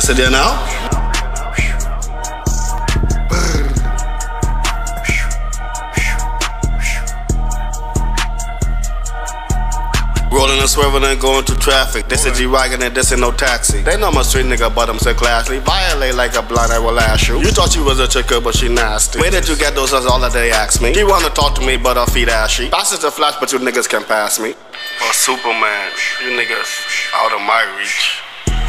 Sit there now. Rolling and swerving and going through traffic. This is G-Wagon and this ain't no taxi. They know a street nigga, but I'm so classy. Violate like a blind, I will ask you. You thought you was a chicker, but she nasty. Where did you get those? That's all that they ask me. She wanna talk to me, but her feet ashy. As a flash, but you niggas can pass me. Or Superman, you niggas out of my reach.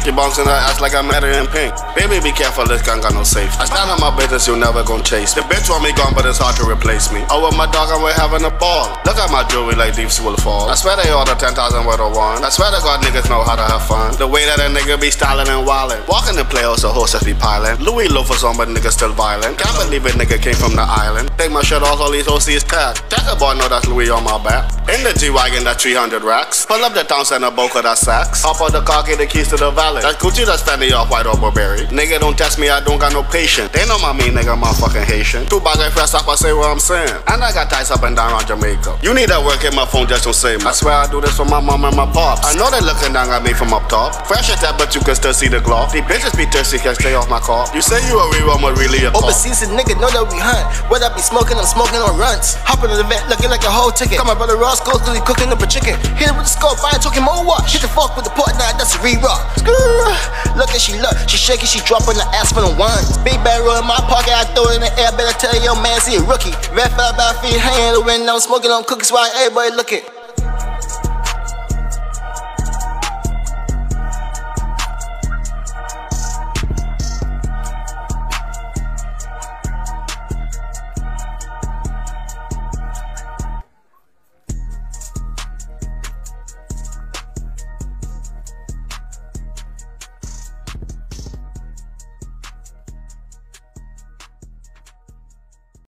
She bouncing her ass like I met her in pink. Baby, be careful, this gun got no safe. I stand on my business, you never gon' chase. The bitch want me gone, but it's hard to replace me. Oh, with my dog, and we're having a ball. Look at my jewelry like leaves will fall. I swear they order 10,000 worth of one. I swear to God, niggas know how to have fun. The way that a nigga be styling and wildin'. Walking the playhouse, the horses be piling. Louis loafers on, but niggas still violent. Can't believe it, nigga came from the island. Take my shirt off, all these OCs tag. Check a boy, know that's Louis on my back. In the G-Wagon, that 300 racks. Pull up the town center, Boca, that sacks. Hop out the car, get the keys to the valley. That's Gucci, that's Fendi off white or Burberry. Nigga don't test me, I don't got no patience. They know my mean nigga, motherfucking Haitian. Two bags of fresh up, I say what I'm saying. And I got ties up and down on Jamaica. You need that work in my phone just don't say me. I swear I do this for my mom and my pops. I know they looking down at me from up top. Fresh at that, but you can still see the glow. These bitches be thirsty, can stay off my car. You say you a real, one, but really a pop. Overseas, nigga know that we hunt. Whether I be smoking, I'm smoking on runs. Hopping in the vet, looking like a whole ticket. Got my brother Ross till he cooking up a chicken. Hit it with the I ain't talking more wash. Hit the fuck with the port, now that's a re-rock. Look at she look, she shaking, she dropping the ass for the ones. Big barrel in my pocket, I throw it in the air. Better tell your man, see a rookie. Red fell by feet, hanging in the window, smoking on cookies while everybody looking.